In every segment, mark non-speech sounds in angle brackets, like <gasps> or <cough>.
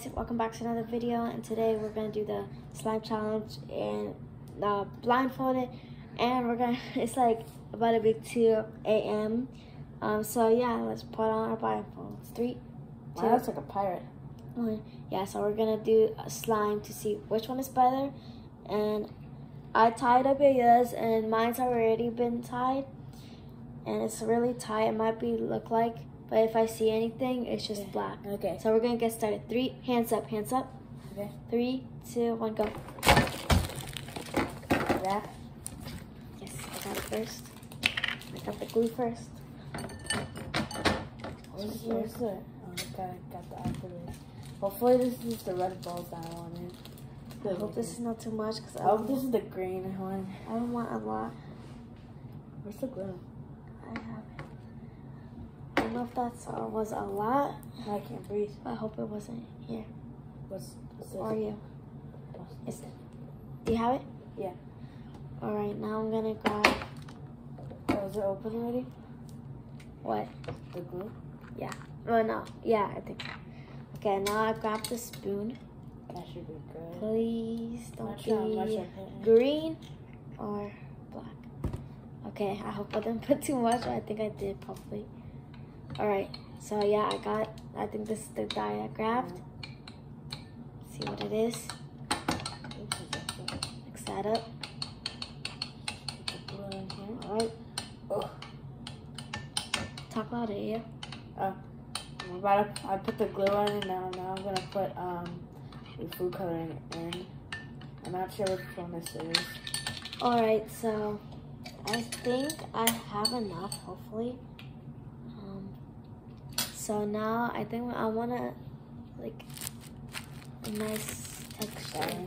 guys, welcome back to another video and today we're gonna do the slime challenge and uh, blindfolded and we're gonna <laughs> it's like about to be 2 a.m. Um, so yeah, let's put on our blindfolds. Three, two, Wow, that's like a pirate. one. Yeah, so we're gonna do a slime to see which one is better and I tied up yours and mine's already been tied and it's really tight. It might be look like but if I see anything, it's just Okay. black. Okay. So we're gonna get started. Three, hands up, hands up. Okay. Three, two, one, go. That. Yes, I got it first. I got the glue first. Where's, where's the? Oh, okay, got the activate. Hopefully this is the red balls that I wanted. I hope this is not too much because I, I hope this is the green one. I don't want a lot. Where's the glue? I have it. Don't know if that's uh, was a lot. I can't breathe. I hope it wasn't here. What's, what's this? Or you. What's Is this? Do you have it? Yeah. All right, now I'm gonna grab Oh, is it open already? what? The glue? Yeah. Oh no, yeah, I think. Okay, now I grab the spoon. That should be good. Please don't Not sure be I put in. green or black. Okay, I hope I didn't put too much. I think I did probably. All right, so yeah, I got. I think this is the dye I grabbed. See what it is. Mix that up. Put the glue in here. All right, Oh, talk louder, yeah. I'm about to, I put the glue on and now, now I'm gonna put um the food coloring in. I'm not sure which one this is. All right, so I think I have enough. Hopefully. So now I think I wanna like a nice texture.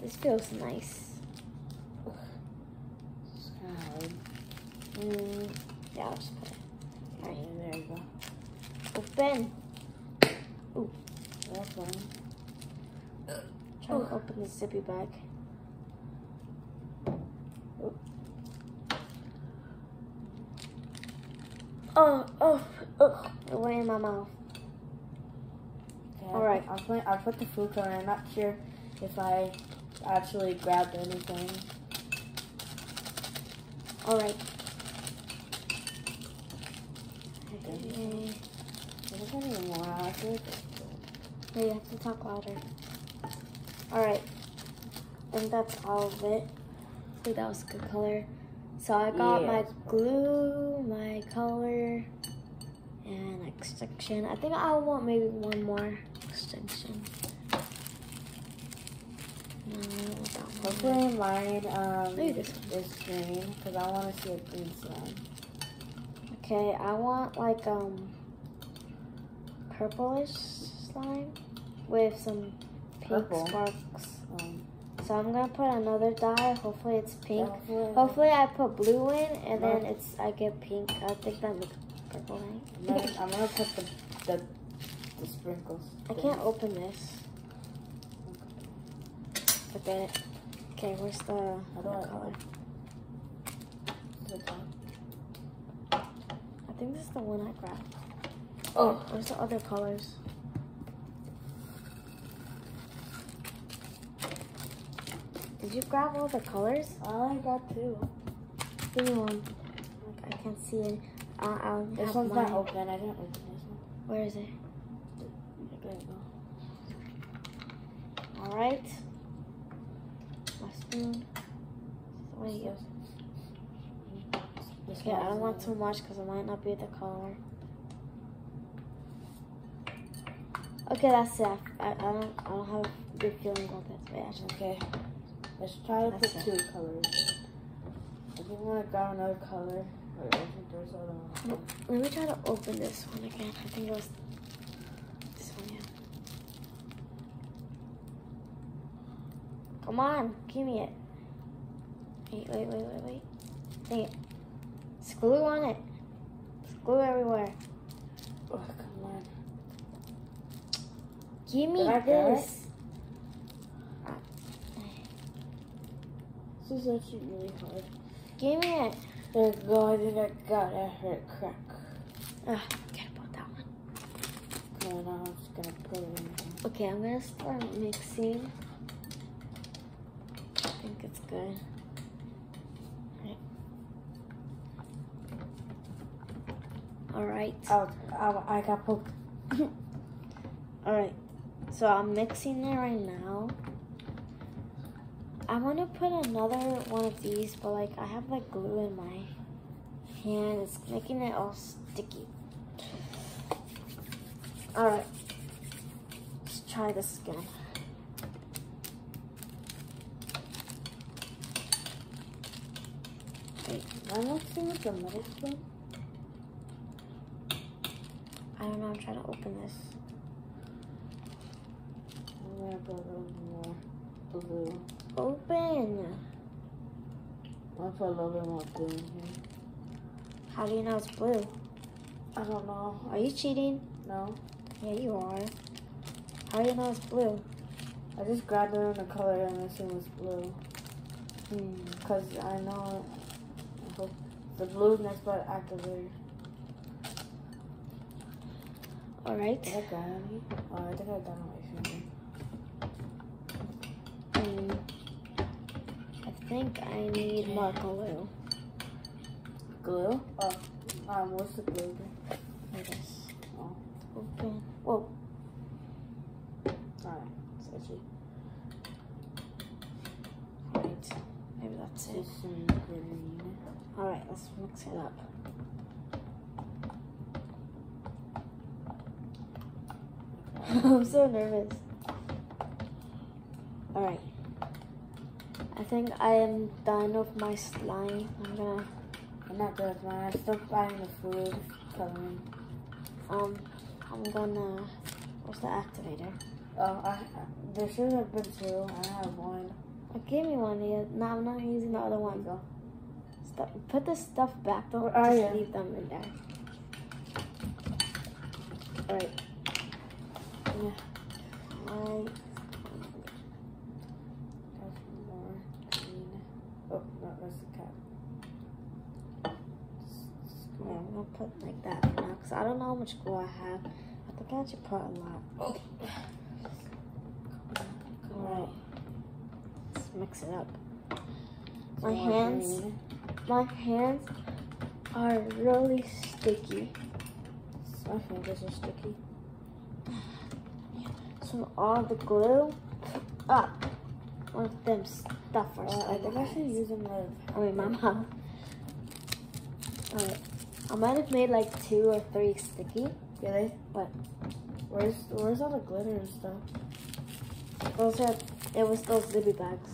This feels nice. It's kind of hard. Mm, yeah, I'll just put it. Yeah, there you go. Open. Ooh, That's one. Try to open the zippy bag. Oh, oh, oh, it went in my mouth. Okay, All right. I put, I put the food coloring. I'm not sure if I actually grabbed anything. All right. Okay. There's not even more. Feel No, you have to talk louder. All right. I think that's all of it. Think that was a good color. So I got Yeah, my glue, my color, and extension. I think I want maybe one more extension. No. Hopefully mine um, this is green because I want to see a green slime. Okay, I want like um purplish slime with some pink Purple. sparks. Um, So I'm gonna put another dye. Hopefully it's pink. hopefully, Hopefully I put blue in and then it's I get pink. I think that makes purple, I'm right? gonna, I'm gonna put the, the, the sprinkles. I can't open this. Forget it. Okay, where's the other color? I think this is the one I grabbed. Oh, Where's the other colors? Did you grab all the colors? I got two. Give me one. I can't see it. Uh, I'll, I'll This one's mine. not open. I didn't open this one. Where is it? There you go. All right. My spoon. Where you go? Okay, I don't want too much because it might not be the color. Okay, that's it. I, I don't. I don't have a good feeling about this. Wait, actually. Okay. Let's try to That's put two colors. I think I'm gonna grab another color. Wait, I think there's other one. Let me try to open this one again. I think it was this one, yeah. Come on, give me it. Wait, wait, wait, wait, wait. Dang it. It's glue on it. It's glue everywhere. Oh, come on. Give me Did I this. This is actually really hard. Give me it. There oh, god. I got it. I heard crack. Ah, Ugh, forget about that one. On, now I'm just Okay, I'm gonna start mixing. I think it's good. All right. Oh, I, I got poked. <laughs> All right. So I'm mixing it right now. I want to put another one of these, but like I have like glue in my hand. It's making it all sticky. All right. Let's try this again. Wait, am I mixing with the middle spoon? I don't know. I'm trying to open this. I'm gonna put a little more blue. Open. I'm a little bit more blue in here. How do you know it's blue? I don't know. Are you cheating? No. Yeah, you are. How do you know it's blue? I just grabbed it in the color and this one was blue. Hmm. Because I know I the blue's next but activator. All right. Did I? Oh, I think I got on my finger. Think I need more glue. Glue? Oh, um, what's the glue? I guess. Oh, Open. Whoa. alright. Sketchy. Right. Maybe that's it. Just some green. All right. Let's mix it up. <laughs> I'm so nervous. All right. I think I am done with my slime. I'm gonna I'm not good with mine. I'm still finding the food coloring. um. I'm gonna. Where's the activator? Oh, I, I, there should have been two. I have one. I gave me one. Here. No, I'm not using the other one. go. Stop. Put the stuff back. Don't Oh, just yeah. leave them in there. All right. Yeah. Right. That's more green. Oh, no, that's the cat. Yeah, I'm gonna put like that for now because I don't know how much glue I have. I think I should put a lot. Oh. Alright. Let's mix it up. My hands- green. My hands are really sticky. My fingers are sticky. So all the glue up. with them stuffers. Uh, I think I should use them with. I mean, my mom. Alright. I might have made like two or three sticky. Really? But- Where's Where's all the glitter and stuff? Those are, it was those zippy bags.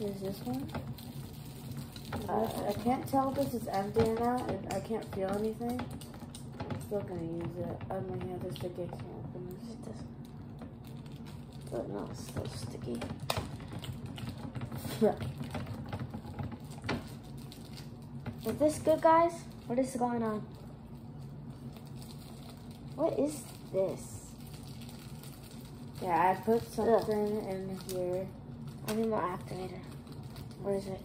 Is this one? Uh, I can't tell if this is empty or not, and I can't feel anything. I'm still gonna use it. Oh my hand is sticky. I can't open this. this? But no, it's still sticky. Yeah. Is this good, guys? What is going on? What is this? Yeah, I put something in here. I need more activator. Where is it?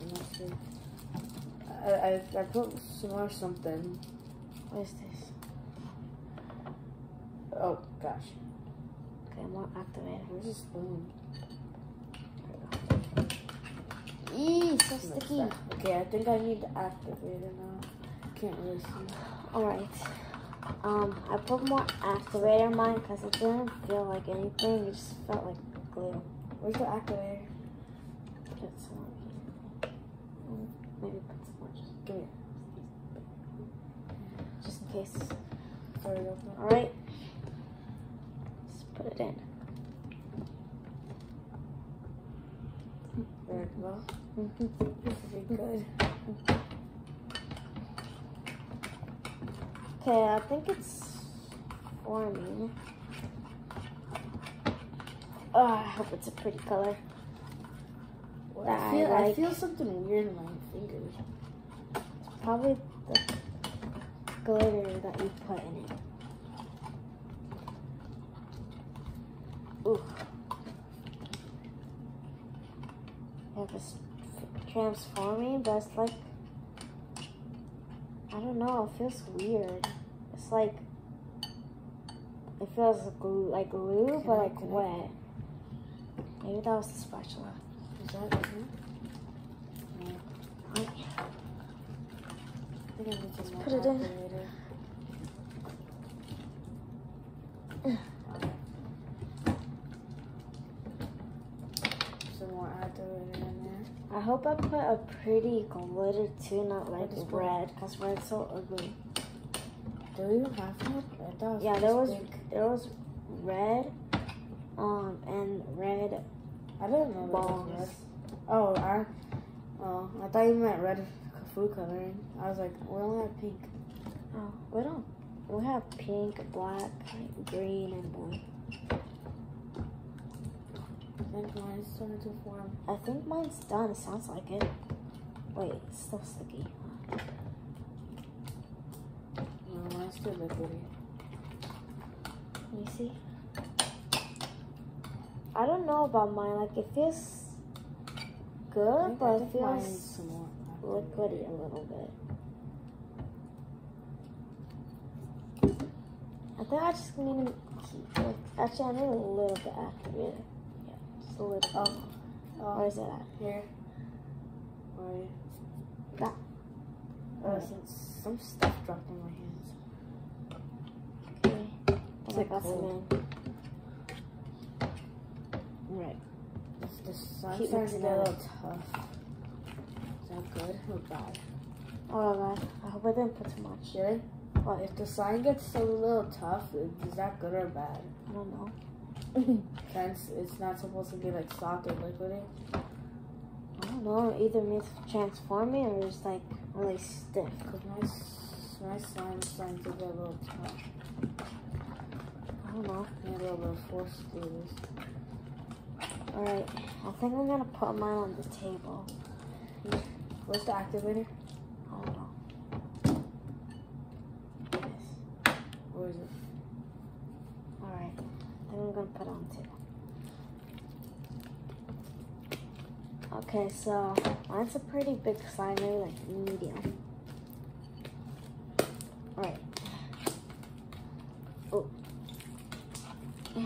I, I, I put some more something. What is this? Oh gosh, Okay, more activator. where's the spoon? Eee, so sticky. Okay, I think I need the activator now. Can't really see. Alright. Um, I put more activator in mine because it didn't feel like anything. It just felt like glue. Where's the activator? Put some here. Mm, Maybe put some more just, Give me. just in case. Sorry about that. Alright. Just put it in. There we go. This be good. Okay, I think it's forming. Oh, I hope it's a pretty color. Well, I I feel I like. feel something weird in my fingers. Probably the glitter that you put in it. Ooh. Yeah, it's transforming, but it's like I don't know. It feels weird. It's like it feels like glue, like glue, Can but I- like wet. Maybe that was the spatula. Is that it? Mm-hmm. No. I think I Just put it in. <laughs> activator. Some more activator in there. I hope I put a pretty glitter too, not like put- red, because red's so ugly. Do you have was Yeah, there was big. there was red, um, and red I didn't know balls. Oh, I. Oh, I thought you meant red food coloring. I was like, we only have pink. Oh, we don't. We have pink, black, green, and blue. I think mine's starting to form. I think mine's done. It sounds like it. Wait, it's still sticky. No, mine's too liquidy. Let me see. I don't know about mine. Like it feels good, but it think mine needs feels liquidy a little bit. I think I just need to keep. Like, actually, I need a little bit activated. Yeah, just a little. Oh. Where is it at? here. Where? That. Oh, some, stuff dropped in my hands. Okay. It's like that's cold. in. Right. It's the sun's Keep starting to get a little tough. Is that good or bad? Oh god. I hope I didn't put too much. Really? What? If the sign gets a little tough, is that good or bad? I don't know. Since it's not supposed to be like soft or liquidy. I don't know. Either means transforming or just like really stiff. Because my, my slime's starting to get a little tough. I don't know. I a little force to do this. Alright. I think I'm gonna put mine on the table. Where's the activator? I don't know. Yes. Where is it? Alright. I think I'm gonna put it on the table. Okay, so mine's a pretty big slime, maybe like medium. Alright. Oh. Yeah.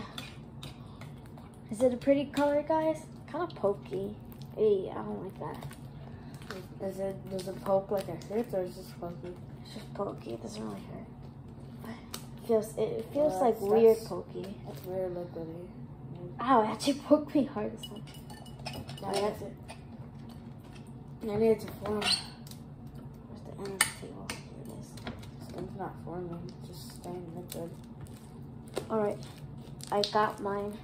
Is it a pretty color, guys? Kind of pokey. Hey, I don't like that. Is it does it poke like it hurts or is it just pokey? It's just pokey. It doesn't really hurt. It feels, it feels like weird pokey. That's weird liquidy. Ow, it actually poked me hard this time. Yeah, that's it. I need to form. Where's the end of the table? Here it is. It's not forming, it's just staying liquid. Alright, I got mine.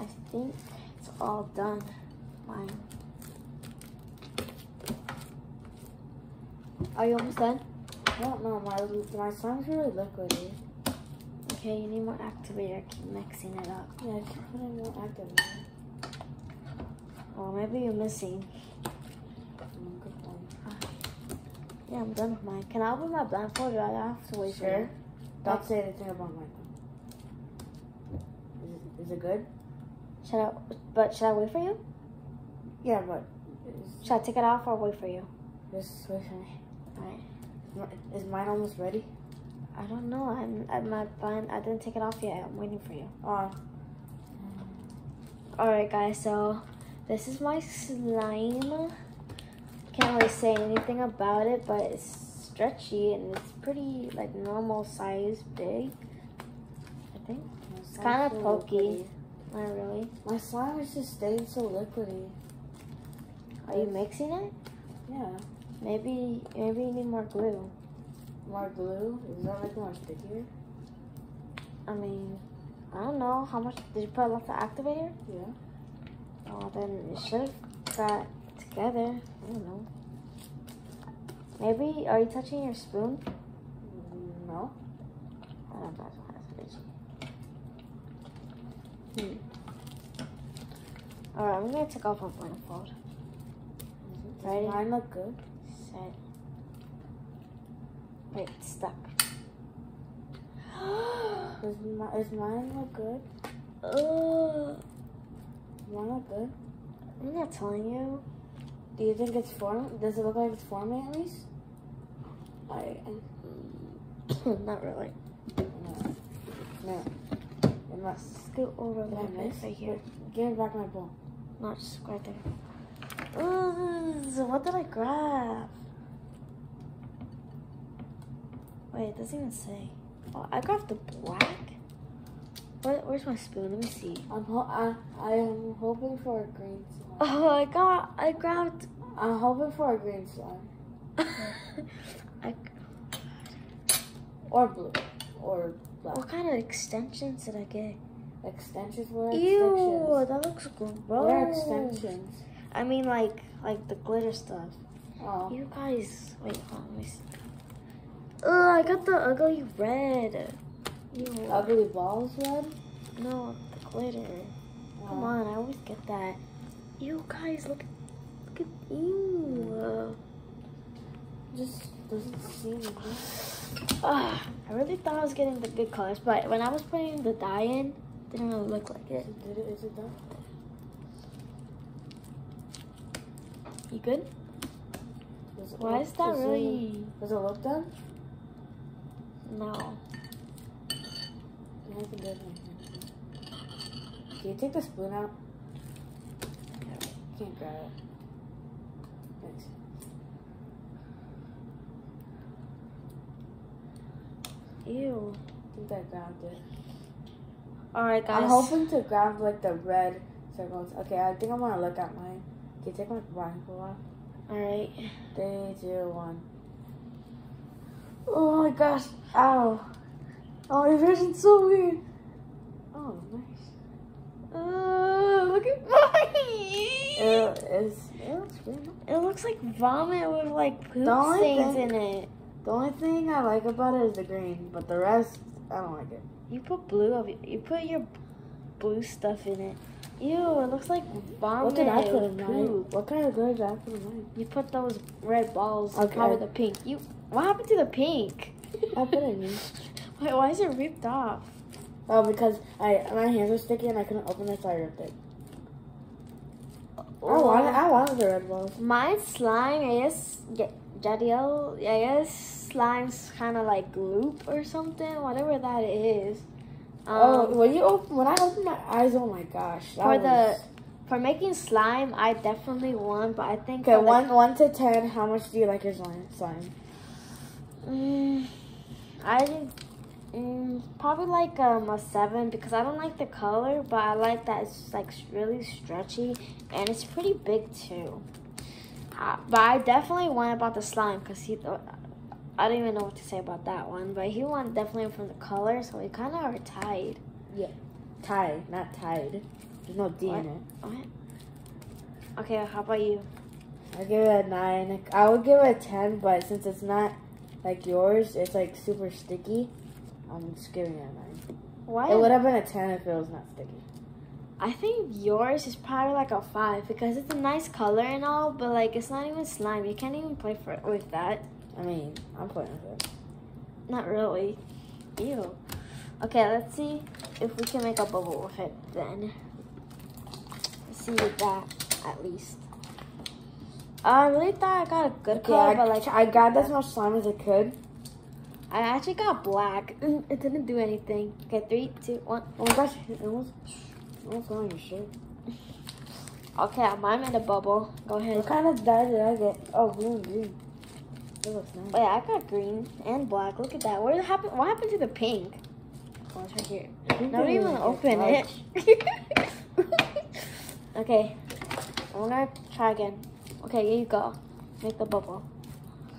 I think it's all done. Mine. Are you almost done? I don't know, my my slime's really liquidy. Okay, you need more activator. Keep mixing it up. Yeah, I keep putting more activator. Or maybe you're missing. Mm, good one. Yeah, I'm done with mine. Can I open my blindfold or I have to wait for Sure. you? Don't say anything about mine. Is it, is it good? Should I, but should I wait for you? Yeah, but Should I take it off or wait for you? just wait for me. Alright. Is Is mine almost ready? I don't know. I'm I'm not blind. I didn't take it off yet. I'm waiting for you. Oh, Alright guys, so this is my slime. I can't really say anything about it, but it's stretchy and it's pretty like normal size big. I think. It's kinda pokey. liquidy. Not really. My slime is just staying so liquidy. Are you mixing it? Yeah. Maybe maybe you need more glue. More glue? Is that like more stickier? I mean I don't know. How much did you put a lot of activator? Yeah. Oh then it should have got together. I don't know. Maybe are you touching your spoon? No. I don't know. Hmm. Alright, I'm gonna take off my blindfold. Does Ready? mine look good? Set. Wait, it's <gasps> stuck. Does, mi- is mine look good? Ugh. Does mine look good? I'm not telling you. Do you think it's forming? Does it look like it's forming at least? I, <coughs> not really. No. No. Am I, Scoot over a did I little bit right here. Wait, Give me back my ball. No, just right there. Ooh, what did I grab? Wait, it doesn't even say. Oh, I grabbed the black. Where, where's my spoon? Let me see. I'm ho- I, I am hoping for a green slime. Oh, I got. I grabbed. I'm hoping for a green slime. <laughs> I, Or blue. Or black. what kind of extensions did I get? Extensions? Are Ew, extensions? that looks gross. What are extensions? I mean, like, like the glitter stuff. Oh. You guys, wait, hold on, let me see. Ugh, I got the ugly red. Ew. Ugly balls red? No, the glitter. Come Oh. on, I always get that. You guys, look, look at you. Just doesn't seem good. Ugh, I really thought I was getting the good colors, but when I was putting the dye in, it didn't really look like it. Did it, is it done? You good? It Why is that does it- really? Does it look done? No. Yeah, I can do. Can you take the spoon out? Can't grab it. Thanks. Ew. I think I grabbed it. All right, guys. I'm hoping to grab like the red circles. Okay, I think I'm gonna look at mine. You take my blindfold off? All right. Three, two, one. Oh my gosh. Ow. Oh, your vision's so weird. Oh, nice. Uh, look at. <laughs> It, it's, it looks. It looks like vomit with like poop stains thing- in it. The only thing I like about it is the green, but the rest, I don't like it. You put blue of it. You put your blue stuff in it. Ew, it looks like vomit. What did I put in mine? What kind of glitter did I put in mine? You put those red balls Okay. cover the pink. You. What happened to the pink? I put it in. <laughs> Wait, why is it ripped off? Oh, because I my hands were sticky and I couldn't open it, so I ripped it. I wanted, I wanted the red balls. My slime, I guess, Ja- Jadiel, I guess slime's kind of like gloop or something, whatever that is. oh, Um, when you open, when I open my eyes, oh my gosh. for was- the for making slime, I definitely won, but I think Okay, for the- one one to ten. How much do you like your slime? Slime. Mm, I think mm, probably like um, a seven because I don't like the color, but I like that it's like really stretchy and it's pretty big too. Uh, but I definitely won about the slime because he. Th- I don't even know what to say about that one, but he won definitely from the color, so we kind of are tied. Yeah, tied, not tied. There's no D What? in it. What? Okay, how about you? I give it a nine. I would give it a ten, but since it's not like yours, it's like super sticky. I'm just giving it a nine. Why? It would have been a ten if it was not sticky. I think yours is probably like a five because it's a nice color and all, but like it's not even slime. You can't even play for with that. I mean, I'm playing with it. Not really. Ew. Okay, let's see if we can make a bubble with it then. Let's see that at least. I really thought I got a good color, I, but like I got as much slime as I could. I actually got black. It didn't do anything. Okay, three, two, one. Oh my gosh, it almost, almost on your shirt. Okay, I'm in a bubble. Go ahead. What kind of dye did I get? Oh, blue and green. That looks nice. Wait, I got green and black. Look at that. What happened? What happened to the pink? Oh, it's right here. Nobody even open it. <laughs> okay, I'm gonna try again. Okay, here you go. Make the bubble.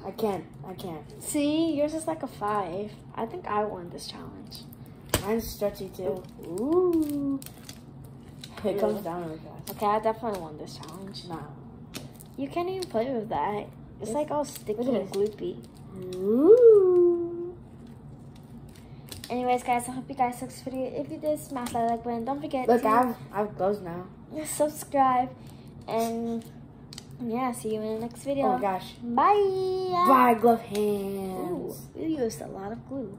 I can't. I can't. See, yours is like a five. I think I won this challenge. Mine's stretchy too. Ooh. It comes down really fast. Okay, I definitely won this challenge. Nah. You can't even play with that. It's It's- like all sticky and gloopy. Ooh. Anyways, guys, I hope you guys liked this video. If you did, smash that like button. Don't forget Look, to I have, I have gloves now. subscribe. And yeah, see you in the next video. Oh my gosh. Bye. Bye, glove Ooh, hands. we used a lot of glue.